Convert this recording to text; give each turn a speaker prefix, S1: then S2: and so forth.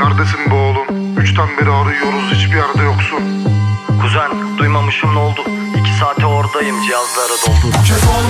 S1: neredesin be oğlum? Üçten beri arıyoruz hiçbir yerde yoksun.
S2: Kuzen duymamışım ne oldu İki saate oradayım cihazlara doldu
S3: Kez olmadı yara Bertara